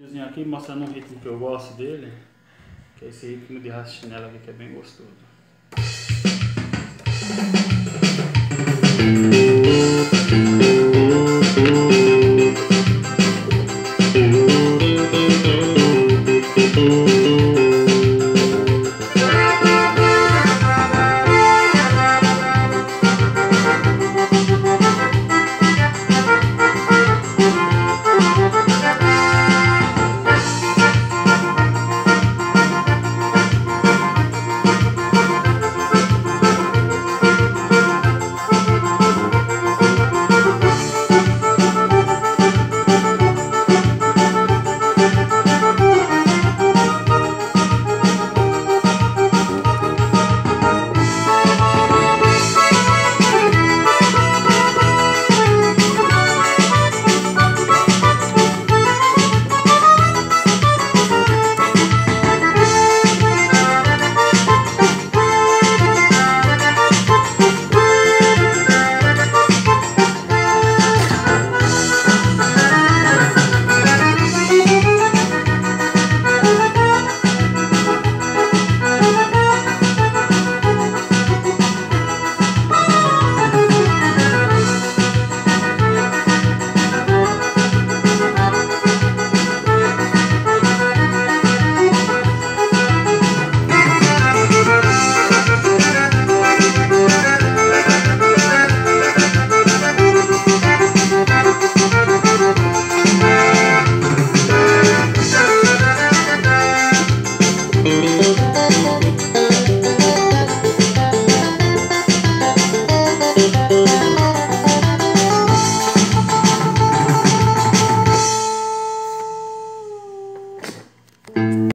Videozinho aqui mostrando um ritmo que eu gosto dele, que é esse ritmo de rastinela aqui que é bem gostoso.